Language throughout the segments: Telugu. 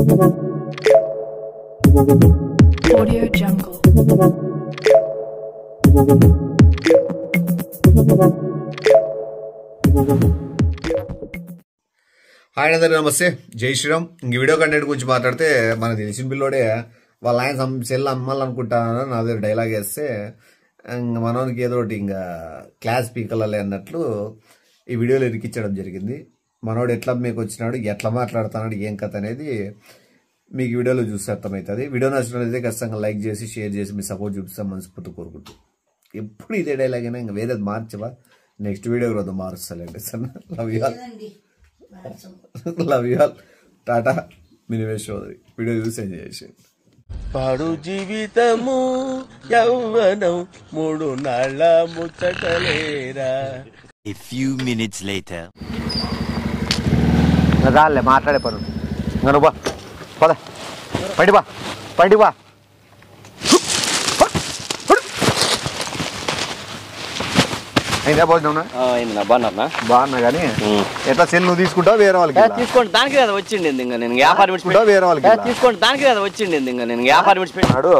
Audio Jungle. హాయ్ అందరి నమస్తే. జై శ్రీరామ్. ఇంక వీడియో కంటెంట్ గురించి మాట్లాడితే మనకు తెలిసిన పిల్లోడే. వాళ్ళ ఆయన చెల్లి సెల్ అమ్మాలనుకుంటానని నా దగ్గర డైలాగ్ వేస్తే ఇంక మనోనికి ఏదో ఒకటి ఇంకా క్లాస్ పీకలలే అన్నట్లు ఈ వీడియోలో ఇరికించడం జరిగింది. మనోడు ఎట్లా మీకు వచ్చినాడు ఎట్లా మాట్లాడుతున్నాడు ఏం కథ అనేది మీకు వీడియోలో చూస్తే అర్థమవుతుంది. వీడియో నచ్చినట్లయితే ఖచ్చితంగా లైక్ చేసి షేర్ చేసి మీ సపోర్ట్ చూపిస్తాం మనస్ఫూర్తి కోరుకుంటూ. ఎప్పుడు ఇదే డైలాగ్ అయినా ఇంకా వేరేది మార్చవా? నెక్స్ట్ వీడియో రోజు మారుస్తాలండి sir. Love you all love you all tata Minivesh Chowdary. Video చూసి ఎంజాయ్ చేసేయండి పాడు జీవితము యౌవనం మూడు నాళ్ళ ముచ్చటలేరా. A few minutes later. రాలే మాట్లాడే పను నన్ను బా పద. బయట బా అయినా భోజనం? అయింది బాగున్నా బాగున్నా కానీ ఎట్లా సెల్ నువ్వు తీసుకుంటావు వేరే వాళ్ళకి? తీసుకోండి దానికి కదా వచ్చిండి ఇంకా నేను. వ్యాపారం వేరే వాళ్ళకి? తీసుకోండి దానికి కదా వచ్చిండి ఇంకా నేను. వ్యాపారం విడిచిపెట్టి అన్నాడు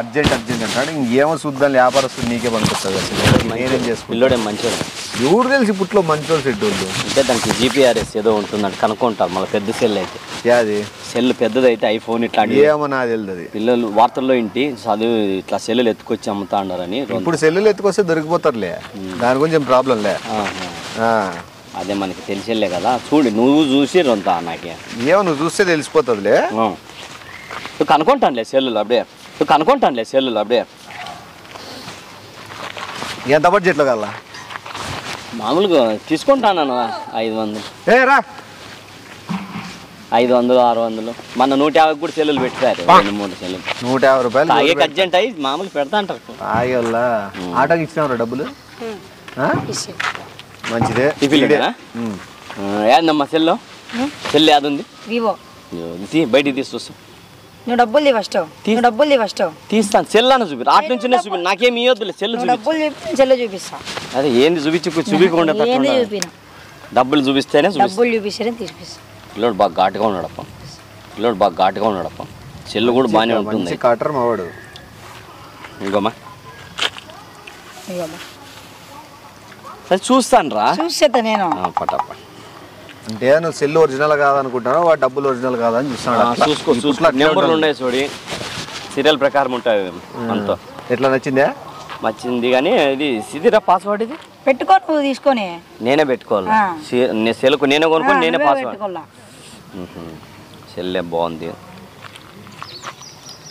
అర్జెంట్ అర్జెంట్ అంటాడు. ఇంకేమో చూద్దాం వ్యాపారస్తుంది నీకే పనికొస్తుంది అసలు నేనేం చేసుకుంటా పిల్లోడే మంచివాడు ఎవరు తెలిసి ఇప్పట్లో మంచోళ్ళు సెట్ వాళ్ళు అంటే దానికి జీపీఆర్ఎస్ ఏదో ఉంటుందంట కనుక్కుంటారు. మళ్ళీ పెద్ద సెల్ అయితే. యాది? సెల్ పెద్దదైతే ఐఫోన్ ఇట్లాంటివి ఏమో నాకు తెలియదు అది పిల్లలు వార్తల్లో ఇంటి చదువు ఇట్లా సెల్లులు ఎత్తుకొచ్చి అమ్ముతా ఇప్పుడు సెల్లులు ఎత్తుకొస్తే దొరికిపోతారులే. దాని గురించి ఏం ప్రాబ్లం లే. అదే మనకి తెలిసేలే కదా. చూడు నువ్వు చూసి రొంత నాకే. ఏమో నువ్వు చూస్తే తెలిసిపోతుందిలే. కనుక్కుంటానులే సెల్లులు అప్పుడే. కనుక్కుంటానులే సెల్లులు అప్పుడే. ఎంత బడ్జెట్లో కల్లా మామూలుగా తీసుకుంటాను ఐదు వందలు. ఏ రా. ఐదు వందలు ఆరు వందలు. మన నూట యాభై కూడా సెల్లులు పెట్టారు రెండు మూడు సెల్లులు. నూట యాభై రూపాయలు తాగే అర్జెంట్ అయ్యి మామూలు పెడతా అంటారు. ఆటోకి ఇచ్చినావురా డబ్బులు? ఆ? మంచిదే. ఏందమ్మా సెల్లు? Cell Vivo. తీ బయటికి తీసి చూస్తాం. నువ్వు డబ్బులు ఫస్ట్ నువ్వు డబ్బులు ఫస్ట్ తీస్తాను. సెల్ అన్న చూపి ఆటి నుంచినే చూపి. నాకేం ఇవ్వద్దులే సెల్ నువ్వు చూపి. డబ్బులు చూపి చెల్లు చూపిస్తా. అదే ఏంది చూపించి? చూపించకుండా ఏంది చూపిన. డబ్బులు చూపిస్తేనే చూపిస్తా. డబ్బులు చూపిస్తారని తీసిపిస్తా పిల్లోడు బాగా ఘాటుగా ఉన్నాడప్ప పిల్లోడు బాగా ఘాటుగా ఉన్నాడప్ప సెల్ కూడా బాగానే ఉంటుంది. కాటర్ మావాడు ఇంకోమా ఇవ్వమ్మా సరే చూస్తాను రా చూసేత నేను పటప్ప అంటే నువ్వు సెల్ ఒరిజినల్ కాదనుకుంటున్నావు వాడు డబ్బులు ఒరిజినల్ కాదని చూస్తున్నాడు. చూసుకో నెంబర్లు ఉంటుంది. ఉన్నాయి చూడి. సీరియల్ ప్రకారం ఉంటాయి అంతా. ఎట్లా నచ్చిందే? వచ్చింది కానీ ఇది ఇదిరా పాస్వర్డ్ ఇది? పెట్టుకో నువ్వు తీసుకొని. నేనే పెట్టుకోవాలి? సెల్కు నేనే కొనుక్కొని నేనే పాస్వర్డ్ సెల్లే బాగుంది.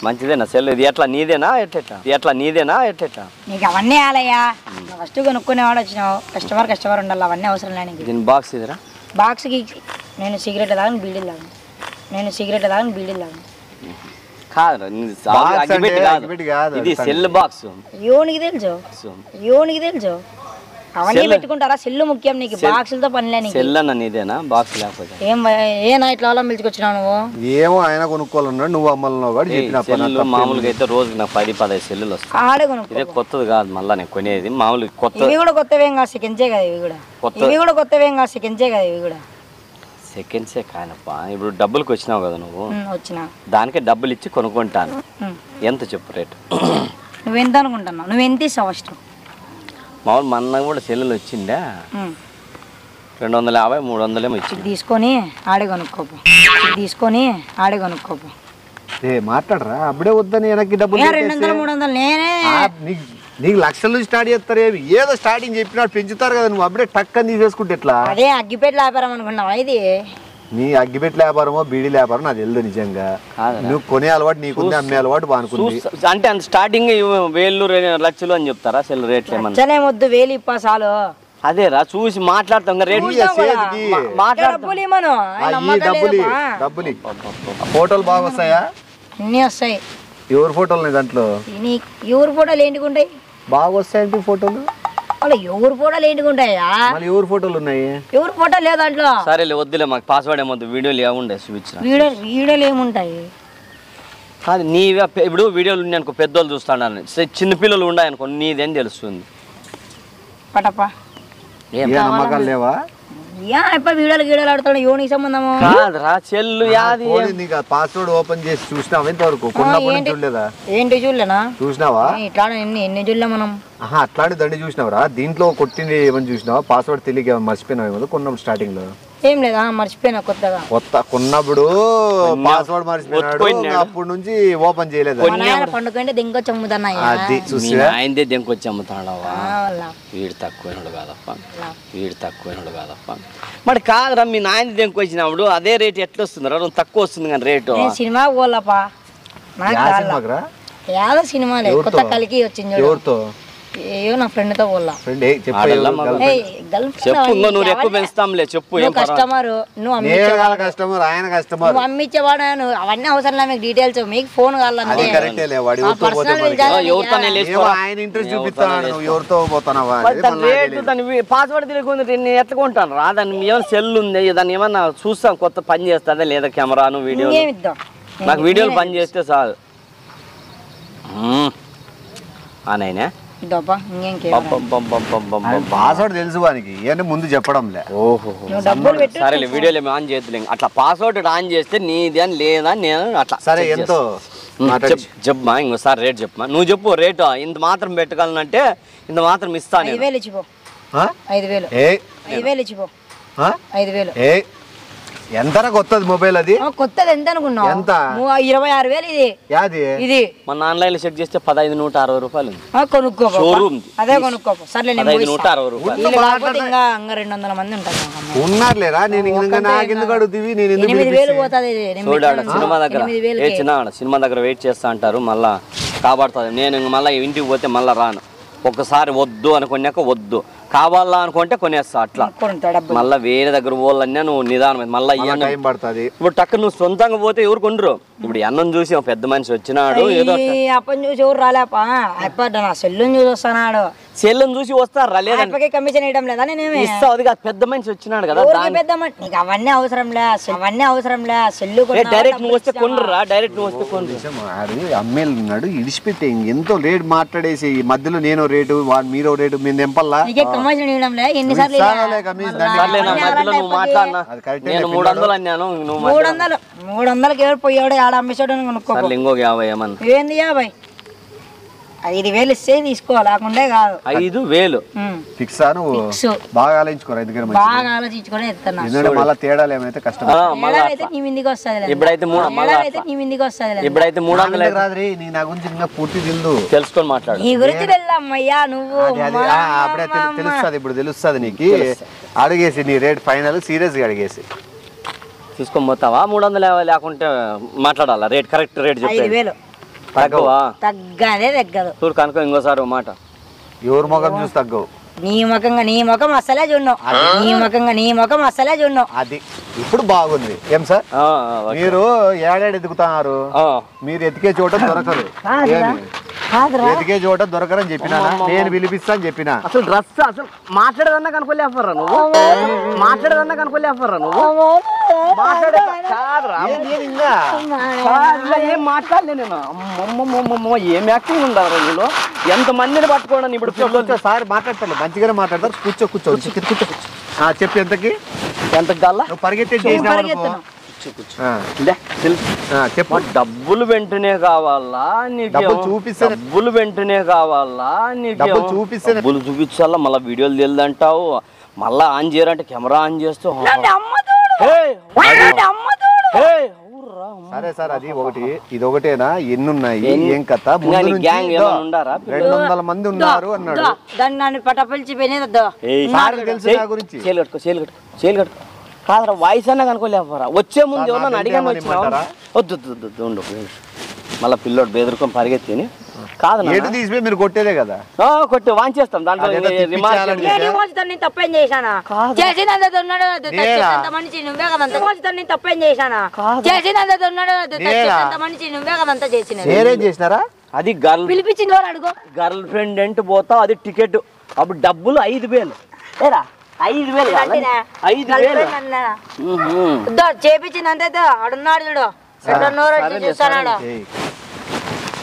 మంచిదేనా సెల్? ఇది ఎట్లా? నీదేనా? ఎట్టెట్టా? ఎట్లా? నీదేనా? ఎట్టెట్టా? నీకు అవన్నీ ఆలయ్యా. ఫస్ట్ కొనుక్కునేవాడు వచ్చినావు. కస్టమర్ కస్టమర్ ఉండాలి. అవన్నీ అవసరం లే నీకు. దీని బాక్స్ ఇదిరా. బాక్స్కి నేను సిగరెట్ తాగను బీడీలు తాగను నేను సిగరెట్ తాగను బీడీలు తాగను కాదు. ఇది సెల్ బాక్స్. యోనికి తెలుసు. యోనికి తెలుసు. అవన్నీ పెట్టుకుంటారా? సెల్లు ముఖ్యం నీకు. సెల్- బాక్సులతో పనిలే నీకు. సెల్ అన్న నీదేనా? బాక్స్ లేకపోతే? ఏం ఏనా ఇట్లా అలా పిలుచుకొచ్చినావు నువ్వు? ఏమో ఆయన కొనుక్కోవాలన్నాడు నువ్వు అమ్మలన్నావు వాడు చెప్పిన సెల్లు మామూలుగా అయితే రోజుకి నాకు పది పదహైదు సెల్లులు వస్తాయి. ఆడే కొనుక్కో. ఇదే కొత్తది కాదు మళ్ళీ నేను కొనేది. మామూలు కొత్త ఇవి కూడా కొత్తవేం కాదు సెకండ్సే కదా ఇవి కూడా. కొత్త- ఇవి కూడా కొత్తవేం కాదు సెకండ్సే కదా ఇవి కూడా. సెకండ్సే కానప్పా ఇప్పుడు డబ్బులకి వచ్చినావు కదా నువ్వు. వచ్చిన. దానికే డబ్బులు ఇచ్చి కొనుక్కుంటాను. ఎంత చెప్పు రేటు? నువ్వెంత అనుకుంటున్నావు? నువ్వు ఎంత ఇస్తావు ఫస్ట్ మామూలు మన కూడా సెల్లులు వచ్చిందా. రెండు వందల యాభై మూడు వందలేమో ఇచ్చింది. తీసుకొని ఆడే కొనుక్కోపు. తీసుకొని ఆడే కొనుక్కోపు. ఏ మాట్లాడరా? అప్పుడే వద్దని వెనక్కి డబ్బులు రెండు. వందలు మూడు వందలు నేనే. నీకు లక్షల నుంచి స్టార్ట్ చేస్తారు ఏమి? ఏదో స్టార్టింగ్ చెప్పినాడు పెంచుతారు కదా నువ్వు. అప్పుడే టక్కని తీసేసుకుంటే ఎట్లా? అదే అగ్గిపెట్టి వ్యాపారం అనుకున్నావా ఇది? నీ అగ్గిపెట్టి వ్యాపారమో బీడీ వ్యాపారం నాకు తెలియదు నిజంగా. నువ్వు కొనే అలవాటు నీకుంది అమ్మే అలవాటు బానుకుంది అంటే అంత స్టార్టింగ్ వేలు లక్షలు అని చెప్తారా? సెల్ రేట్లు ఏమన్నా? వద్దు వేలు ఇప్ప చాలు. అదేరా చూసి మాట్లాడతాం. మాట్లాడతాం. డబ్బులు ఫోటోలు బాగా వస్తాయా? ఎవరి ఫోటోలు దాంట్లో? నీ ఎవరు ఫోటోలు ఏంటికుంటాయి బాగా వస్తాయంటే ఫోటోలు? వాళ్ళ ఎవరు ఫోటోలు ఏంటికుంటాయా మళ్ళీ ఎవరి ఫోటోలు ఉన్నాయి? ఎవరు ఫోటో లేదు దాంట్లో? సరేలే వద్దులే మాకు పాస్వర్డ్ ఏమొద్దు వీడియోలు ఏముండే చూపించిన. వీడియో వీడియోలు ఏముంటాయి కాదు నీవే ఇప్పుడు వీడియోలు ఉన్నాయి అనుకో పెద్దోళ్ళు చూస్తాను చిన్న పిల్లలు ఉన్నాయి అనుకో నీదేం తెలుస్తుంది? పటప్ప. ఏ నమ్మకాలు లేవా? వీడియోలు గీడలు ఆడుతాడు యోని సంబంధము. కాదురా చెల్లు యాది ఫోన్ నీకు పాస్వర్డ్ ఓపెన్ చేసి చూసినావా ఇంతవరకు? కొన్నప్పటి నుంచి చూడలేదా ఏంటి చూడలేనా? చూసినావా? ఇట్లా ఎన్ని ఎన్ని చూడలే మనం. ఆహా అట్లాంటి దండి చూసినావురా. దీంట్లో కొట్టింది ఏమని చూసినావా? పాస్వర్డ్ తెలియక మర్చిపోయినావు ఏమో కొన్నప్పుడు స్టార్టింగ్లో. ఏం లేదా మర్చిపోయినా కొత్తగా. కొత్త కొన్నప్పుడు పాస్వర్డ్ మర్చిపోయినాడు అప్పటి నుంచి ఓపెన్ చేయలేదు. పండుగంటే దింకొచ్చి అమ్ముతున్నాయ్యా అది మీ చూసినా ఆయనదే దెంకొచ్చి అమ్ముతాడవా వీడు తక్కువైనడు కాదప్ప. వీడు తక్కువైనడు కాదప్ప. మరి కాదురా మీ నాయన దెంకొచ్చినప్పుడు అదే రేట్ ఎట్లా వస్తుందిరా నువ్వు తక్కువ వస్తుంది కానీ రేటు. సినిమా పోలపా యాదో ఎవరితో? కొత్త కలికి వచ్చింది. ఎవరితో? ఏయో నా ఫ్రెండ్తో పోలా. ఫ్రెండ్ చెప్పు ఆడల్లా ఎవరు మగ- girlfriend? ఏయ్, girlfriend చెప్పు అవన్నీ ఇంకో నువ్వు ఎక్కువ పెంచుతాంలే చెప్పు ఏం. కస్టమర్ నువ్వు అమ్మించేవాడు కస్టమర్ ఆయన కస్టమర్. నువ్వు అమ్మించేవాడు నువ్వు అవన్నీ అవసరం లేదు మీకు డీటెయిల్స్ మీకు ఫోన్ కావాలంటే. కరెక్టే లే వాడి ఎవరితో. ఆయన ఇంట్రెస్ట్ చూపిస్తాను నువ్వు? ఎవరితో పోతున్నావా రేటు. దాని పాస్వర్డ్ తెలియకుండా నేను ఎట్లా కొంటాను రా. దాన్ని ఏమైనా సెల్ ఉంది? దాన్ని ఏమన్నా చూస్తాం కొత్త పని చేస్తుందా లేదా కెమెరాను వీడియో నాకు వీడియోలు పని చేస్తే చాలు. అనైనా పాస్వర్డ్ తెలుసు వానికి ఏంటంటే ముందు చెప్పడంలే. ఓహో. సరేలే వీడియోలు ఏమి ఆన్ చేద్దులే అట్లా పాస్వర్డ్ ఆన్ చేస్తే నీది అని లేదా నేను అట్లా సరే ఎంతో చెప్పమా ఇంకోసారి రేట్ చెప్పమా. నువ్వు చెప్పు రేటు ఇంత మాత్రం పెట్టగలనంటే ఇంత మాత్రం ఇస్తా ఐదు వేలు ఇచ్చిపో? ఐదు వేలు. ఏ? ఐదు వేలు ఇచ్చిపో. ఆ? ఐదు వేలు. ఏ ఎంతరా కొత్తది మొబైల్ అది? కొత్తది ఎంత అనుకున్నావు? ఎంత? ఇరవై ఆరు వేలు ఇది. యాది? ఇది. మన ఆన్లైన్లో చెక్ చేస్తే పదహైదు నూట అరవై రూపాయలు ఉంది. ఆ, కొనుక్కోపో Showroom ది. అదే కొనుక్కోపో సర్లే నూట. అరవై రూపాయలు. ఇంకా రెండు వందల మంది ఉంటారు నేను ఇంకా అడుగుతీవి? నేను ఎనిమిది వేలు? పోతుంది. సినిమా దగ్గర. ఏ. చిన్న సినిమా దగ్గర వెయిట్ చేస్తా అంటారు. మళ్ళా కాబడుతుంది నేను ఇంక మళ్ళీ ఇంటికి పోతే మళ్ళీ రాను. ఒక్కసారి వద్దు అనుకున్నాక వద్దు. కావాలా అనుకుంటే కొనేస్తా అట్లా. మళ్ళీ వేరే దగ్గర పోవాలన్నా నువ్వు నిదానం మళ్ళీ పడుతుంది. ఇప్పుడు టక్క నువ్వు సొంతంగా పోతే ఎవరు కొండరు ఇప్పుడు అన్నం చూసి ఒక పెద్ద మనిషి వచ్చినాడు ఏదో అప్పని చూసి ఎవరు రాలేపా? అప్ప నా సెల్లుని చూసి వస్తున్నాడు చెల్లెని చూసి వస్తారా లేదండి అప్పకి కమిషన్ ఇవ్వడం లేదా నేనేమి ఇస్తావు అది కాదు పెద్ద మనిషి వచ్చినాడు కదా పెద్ద. నీకు అవన్నీ అవసరం లే అసలు అవన్నీ అవసరం లే సెల్లు ఏ, డైరెక్ట్ నువ్వు వస్తే కొండరా డైరెక్ట్ నువ్వు వస్తే కొండ్రు ఆడు అమ్మేలు ఉన్నాడు ఇడిచిపెట్టే ఎంతో రేట్ మాట్లాడేసి ఈ మధ్యలో నేను రేటు వాడు మీరు రేటు మేము తెంపల్లా? కమిషన్ ఎన్నిసార్లు మధ్యలో నువ్వు మాట్లాడినా అది నేను మూడు వందలు అన్నాను నువ్వు మూడు వందలు మూడు వందలకి ఎవరు పోయాడు? ఆడ అమ్మేసాడు అని కొనుక్కో సర్లే ఇంకొక యాభై ఏమన్నా. ఏంది యాభై? ఐదు వేలు ఇస్తే తీసుకో లేకుంటే కాదు. ఐదు వేలు. ఫిక్స్. బాగా ఆలోచించుకోరా ఎందుకంటే. బాగా ఆలోచించుకొని ఎత్తున్నా. ఎందుకంటే మళ్ళీ తేడాలు ఏమైతే కష్టం. ఆ, మళ్ళా అయితే నీ మిందికి వస్తుంది ఇప్పుడైతే మూడు మళ్ళా అయితే నీ మిందికి వస్తుంది ఇప్పుడైతే మూడు వందలు నా గురించి ఇంకా పూర్తి తెలుదు తెలుసుకొని మాట్లాడు. నీ గురించి వెళ్ళమ్మయ్యా నువ్వు అప్పుడే తెలుస్తుంది ఇప్పుడు తెలుస్తుంది నీకు. అడిగేసి నీ రేట్ ఫైనల్ సీరియస్గా అడిగేసి. తీసుకొని పోతావా? మూడు వందలు యాభై లేకుంటే మాట్లాడాలా? రేట్ కరెక్ట్ రేట్ ఐదు వేలు. తక్కువా తగ్గదే తగ్గదు. చూడు కనుక ఇంకోసారి మాట. ఎవరి ముఖం చూసి తగ్గవు. నీ ముఖంగా నీ ముఖం అస్సలే చూడవు నీ ముఖంగా నీ ముఖం అస్సలే చూడవు అది. ఇప్పుడు బాగుంది. ఏం సార్. మీరు ఏడాడు ఎదుగుతున్నారు ఆ, మీరు ఎతికే చోట దొరకరు ఎతికే చోట దొరకరని చెప్పినా నేను పిలిపిస్తా అని చెప్పినా? అసలు డ్రెస్ అసలు మాట్లాడదన్నా కనుకోలేఫర్రా నువ్వు? మాట్లాడదన్నా కనుకోలేఫర్రా నువ్వు? ఏం మాట్లాడలే నేను. ఏం యాక్టింగ్ ఉండాలి నీలో ఎంత మందిని పట్టుకోవడం ఇప్పుడు సార్ మాట్లాడతాను మంచిగానే మాట్లాడతారు. కూర్చో కూర్చో కూర్చో, చెప్పు ఎంతకి? ఎంత నువ్వు పరిగెత్తే చేసినావు చెప్పు. డబ్బులు వెంటనే కావాలా? నీకు డబ్బులు చూపిస్తేనే- డబ్బులు వెంటనే కావాలా? నీకు డబ్బులు చూపిస్తేనే- డబ్బులు చూపించాలా? మళ్ళీ వీడియోలు తెలియదంటావు మళ్ళా ఆన్ చేయరంటే కెమెరా ఆన్ చేస్తూ. సరే సార్ అది ఒకటి. ఇది ఒకటేనా? ఎన్ని? ఉన్నాయి ఏం కథ? రెండు వందల మంది ఉన్నారు అన్నాడు. దాన్ని నన్ను పోయినదో తెలుసు నా గురించి. చేలు కట్టుకో చేలు కట్టుకో చేలు కట్టుకో. కాదురా వాయిస్ అన్నా కనుకోలేవరా వచ్చే ముందు ఎవరన్నా అడిగాను తెలియదు వచ్చినావా? ఏమనిమ్మంటారా? వద్దు వద్దు, ఉండు. మళ్ళా పిల్లోడు బెదిరుకొని పరిగెత్తిని. కాదు తీసిపోయి మీరు కొట్టేదే కదా. ఆ, కొట్టి వాంచేస్తాం. దాంట్లో తప్పేం చేశానా? చేసినంత ఉన్నాడు అంత మనిషి నువ్వే కదంత మోసుతాను నేను తప్పేం చేశానా? చేసినంత ఉన్నాడు నేనా? అంత మనిషి నువ్వే కదంతా చేసినారా? అది గర్ల్ పిలిపించింది అడుగు? గర్ల్ ఫ్రెండ్ ఎంట్ పోతావు అది టికెట్. అప్పుడు డబ్బులు ఐదు వేలు. ఏరా? ఐదు వేలు? ఐదు వేలు. ఆడున్నాడు చూడు. చూస్తున్నాడు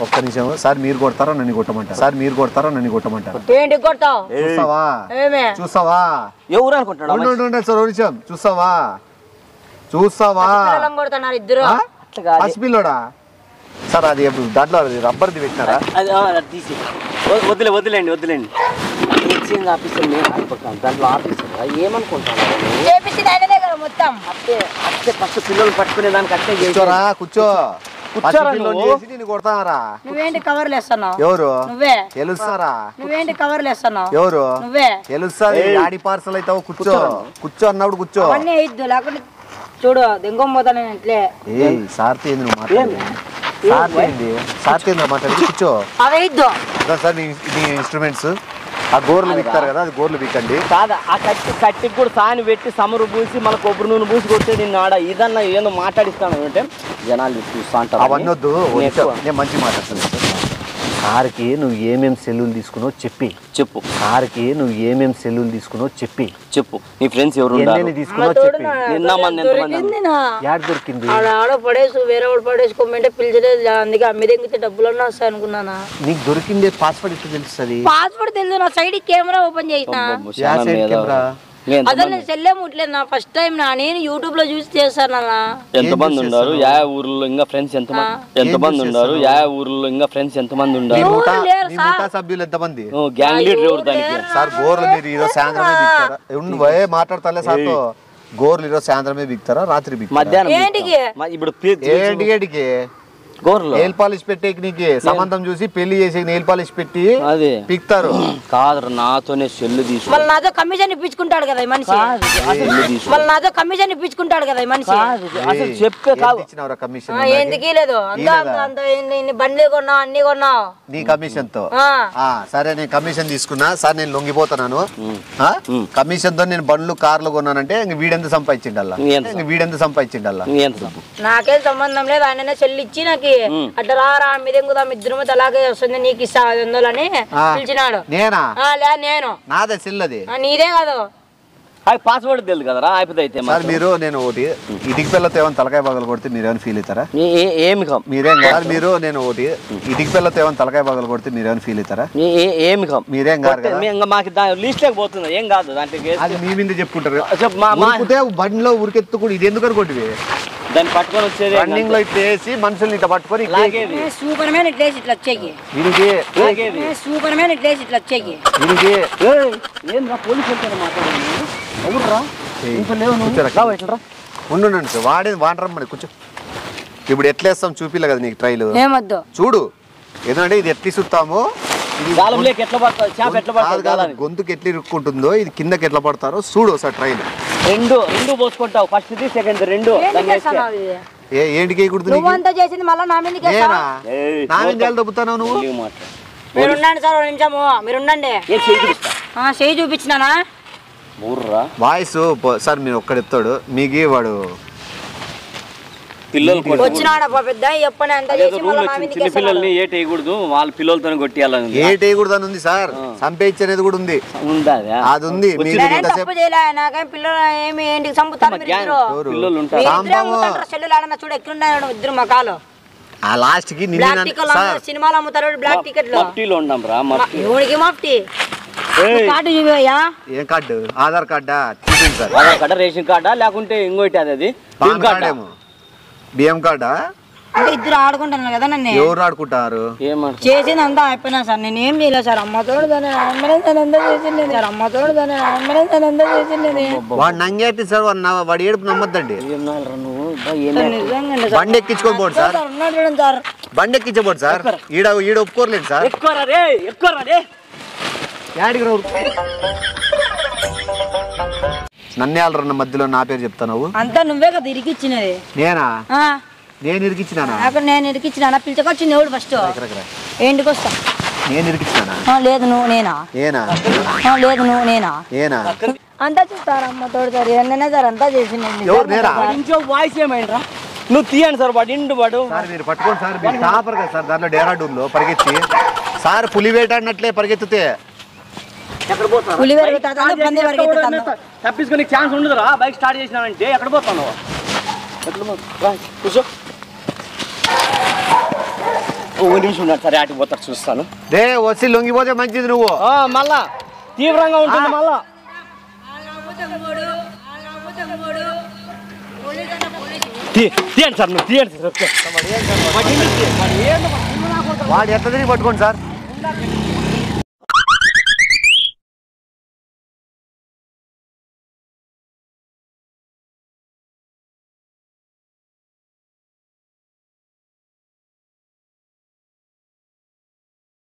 ఒక్క నిమిషం. సార్ మీరు కొడతారా? నన్ను కొట్టమంటారు? సార్ మీరు కొడతారా? నన్ను కొట్టమంటారు? ఏంటి కొడతావు? చూస్తావా? ఏమే? చూస్తావా? ఎవరు అనుకుంటాడు సార్ నిమిషం. చూస్తావా? చూస్తావా? పిల్లలం కొడుతున్నారు ఇద్దరు? పసిపిల్లోడా సార్ అది ఎప్పుడు దాంట్లో రబ్బర్ది పెట్టినారా? వదిలే వదిలేండి వదిలేండి. ఎక్స్చేంజ్ ఆఫీసర్ నేను అనుకుంటాను దాంట్లో ఆఫీసర్ ఏమనుకుంటాను చేపించింది ఆయనదే కదా మొత్తం. అట్టే అట్టే ఫస్ట్ పిల్లలు పట్టుకునే దానికి అట్టే కూర్చోరా కూర్చో. నువ్వేంటి కవర్లు వేస్తున్నావు ఎవరు? నువ్వే. తెలుస్తారా? నువ్వేంటి కవర్లు వేస్తున్నావు ఎవరు? నువ్వే. తెలుస్తుంది యాడి పార్సల్ అవుతావు కూర్చో. కూర్చో అన్నప్పుడు కూర్చో. వేయద్దు లేకుంటే చూడు దెంగం పోతా నేను ఇట్లే. ఏ సార్తో నువ్వు మాట్లాడేది? సార్తో సార్తో కూర్చో. అవి సార్ నీ ఇన్స్ట్రుమెంట్స్ ఆ గోర్లు బిక్తారు కదా అది గోర్లు బిక్కండి కాదా ఆ కట్టి కట్టికి కూడా సాని పెట్టి సమరు పూసి మళ్ళీ కొబ్బరి నూనె పూసి కొడితే నేను ఆడ ఇదన్నా ఏదో మాట్లాడిస్తాను అంటే జనాలు చూస్తా అంటారు అవన్నీ వద్దు. నేను మంచి మాట్లాడుతున్నాను. సార్కి నువ్వు ఏమేం సెల్లులు తీసుకున్నావు చెప్పి. చెప్పు. సార్కి నువ్వు ఏమేం సెల్లులు తీసుకున్నావు చెప్పి. చెప్పు. నీ ఫ్రెండ్స్ ఎవరు ఉన్నారు? తీసుకున్నావు చెప్పి. నిన్న మంది దొరికింది నా. యాడ్ దొరికింది? ఆడ ఆడ పడేసు వేరే వాడు పడేసుకోమంటే పిలిచలేదు అందుకే అమ్మి దెంగితే డబ్బులు అన్నా వస్తాయి అనుకున్నానా నీకు దొరికిందే పాస్వర్డ్ ఎట్లా తెలుస్తుంది? పాస్వర్డ్ తెలియదు నా సైడ్ కెమెరా ఓపెన్ చేసిన మీద. అసలు నేను సెల్లే ముట్లేదు నా ఫస్ట్ టైం నా నేను యూట్యూబ్లో చూసి చేస్తాను అన్న. ఎంతమంది ఉన్నారు? యా ఊర్లో ఇంకా ఫ్రెండ్స్ ఎంతమంది? ఎంతమంది ఉన్నారు? యా ఊర్లో ఇంకా ఫ్రెండ్స్ ఎంతమంది మీ ఉన్నారు సభ్యులు ఎంతమంది? గ్యాంగ్ లీడర్ ఎవరు దానికి. సార్ గోర్లు మీరు ఈరోజు సాయంత్రమే బిగుతారా ఉండు భయ్? మాట్లాడతాలే సార్తో. గోర్లు ఈరోజు సాయంత్రమే బిగుతారా రాత్రి బిగుతారా మధ్యాహ్నం ఇప్పుడు ఏంటికి? నెయిల్ పాలిష్ పెట్టేకి నీకు సంబంధం చూసి పెళ్ళి చేసి నెయిల్ పాలిష్ పెట్టి అదే. పిక్తారు. కాదు నాతోనే సెల్లు తీసుకో. మళ్ళీ నాతో కమిషన్ ఇప్పించుకుంటాడు కదా ఈ మనిషి. మళ్ళీ నాతో కమిషన్ ఇప్పించుకుంటాడు కదా ఈ మనిషి. అసలు చెప్పే కాదు. ఇచ్చినవరా కమిషన్ ఎందుకు లేదు అంత అంత అంత ఇన్ని- ఇన్ని బండ్లు కొన్నావు అన్ని కొన్నావు. నీ కమిషన్తో ఆ. ఆ, సరే నేను కమిషన్ తీసుకున్నా. సార్ నేను లొంగిపోతున్నాను. ఆ? కమిషన్తో నేను బండ్లు కార్లు కొన్నానంటే ఇంక వీడెంత సంపాదించిండల్లా? వీడెంత సంపాదించిండల్లా? నాకేం సంబంధం లేదు. ఆయననే చెల్లి ఇచ్చి నాకు అట్లా రారా మీదెంగుదాం ఇద్దరు అలాగే వస్తుంది నీకు ఇస్తా ఐదు వందలు అని. పిలిచినాడు. నేనా? ఆ, లే నేను. నాదే సిల్లది. ఆ, నీదే కాదు. పాస్వర్డ్ తెలియదు కదరా అయిపోతే అయితే సార్. మీరు నేను ఒకటి ఇటుకి పిల్లతో ఏమైనా తలకాయ పగలు కొడితే మీరేమైనా ఫీల్ అవుతారా? ఏమి కం మీరేం కాదు సార్ మీరు నేను ఒకటి ఇటుకి పిల్లతో ఏమైనా తలకాయ పగలు కొడితే మీరేమైనా ఫీల్ అవుతారా? ఏమి కం మీరేం కాదు కదా? మీ- ఇంకా మాకు లిస్ట్ లేకపోతుంది ఏం కాదు దాంట్లో మీ మీద చెప్పుకుంటారు. మా మా బండిలో ఉరికెత్తు కూడా ఇది ఎందుకు అనుకోండి దాన్ని పట్టుకొని వచ్చేది రన్నింగ్లో ఇట్లా వేసి మనుషుల్ని ఇట్లా పట్టుకొని సూపర్ మ్యాన్ ఇట్లా వేసి ఇట్లా వచ్చేకి లాగేది. సూపర్ మ్యాన్ ఇట్లా వేసి ఇట్లా వచ్చేకి ఏంద్రా పోలీసు వెళ్తాను ఎవర్రా? లేవు నువ్వు. ఇట్లా. ఉండు వాడేది వాడరమ్మని కూర్చో. ఇప్పుడు ఎట్లేస్తాం చూపిలే కదా నీకు ట్రైల్? ఏమొద్దు చూడు. ఎందుకంటే ఇది ఎట్లా ఇది గాలానికి? గొంతుకు ఎట్లా ఇరుక్కుంటుందో ఇది కిందకి ఎట్లా పడతారో చూడు ఒకసారి ట్రైల్. రెండు రెండు పోసుకుంటావు. ఫస్ట్ ఇది సెకండ్ రెండు. ఏంటి? ఏ ఏంటికి వేయకూడదు నీకు? నువ్వంతా చేసింది మళ్ళీ నా నేనా? ఏయ్, నా మీద దొబ్బుతావు నువ్వు. మీరు ఉండండి సార్ ఒక నిమిషము మీరు ఉండండి ఏ చేయి చూపిస్తా. ఆ, చెయ్యి చూపించినానా? వాయిస్ సార్ మీరు ఒక్కడెత్తాడు. మీకు వాడు మీదకి చిన్న. పిల్లల్ని ఏట వేయకూడదు వాళ్ళ పిల్లలతో కొట్టియాలని ఏటి వేయకూడదు అని ఉంది సార్. సంపేచ్చు అనేది కూడా ఉంది. ఉందా అదే? ఉంది పిల్లలు పిల్లలు చూడు ఎట్లున్నాడు ఇద్దరు మకాలు. ఆ లాస్ట్కి సినిమాలు అమ్ముతారు బ్లాక్ టికెట్లు. మఫ్టీలో ఉన్నాం రా మఫ్టీ ఏం కార్డు? ఆధార్ కార్డా? చూపింది సార్. ఆధార్ కార్డా రేషన్ కార్డా? లేకుంటే ఇంకోటి అది అది? బియ్యం కార్డ్? అంటే ఇద్దరు ఆడుకుంటున్నారు కదా నన్ను. ఎవరు ఆడుకుంటారు? చేసింది అంతా అయిపోయినా సార్ నేను ఏం చేయలేదు సార్ అమ్మతోడు దాని అంతా చేసింది. సార్ అమ్మతోడు దాని అంతా చేసింది వాడు నంగేటి సార్ వాడు ఏడుపు నమ్మద్దండి. బండి ఎక్కించుకొని పోడు సార్. సార్ బండి ఎక్కించబోడు సార్. ఈడ ఈడ ఒప్పుకోర్లేదు సార్. రే యాడికి రావు నన్నేళ్ళరన్న మధ్యలో నా పేరు చెప్తావు అంతా నువ్వే కదా ఇరికిచ్చినది. నేనా? ఆ, నేను ఇరికిచ్చినానా? అక్కడ నేను ఇరికిచ్చిన పిలిచకొచ్చింది ఎవడు ఫస్ట్. ఏంటికి వస్తా? నేను ఇరికిచ్చినానా? ఆ, లేదు నువ్వు నేనా? నేనా? ఆ, లేదు నువ్వు నేనా? నేనా? అంతా చూస్తారు అమ్మ తోడు సార్? ఏంటనే సార్ అంతా చేసింది వాయిస్ ఏమైందిరా? నువ్వు తీయండి సార్ వాడు ఇండు వాడు. సార్ మీరు పట్టుకోండి సార్ మీరు టాపర్ కదా సార్ దాంట్లో డేరాడూన్లో పరిగెత్తి. సార్ పులి వేటాడినట్లే పరిగెత్తితే. పులి పంది తప్పించుకునే ఛాన్స్ ఉండదురా. బైక్ స్టార్ట్ చేసినానంటే ఎక్కడ పోతాను రా, కూర్చో. ఒక నిమిషం ఉన్నాడు సరే ఆటికి పోతాడు చూస్తాను. దే వచ్చి లొంగిపోతే మంచిది నువ్వు. ఆ, మళ్ళా. తీవ్రంగా ఉంటుంది మళ్ళా. తీ- తీయండి సార్ నువ్వు తీయండి సార్. వాడు ఎట్లా తిరిగి పట్టుకోండి సార్?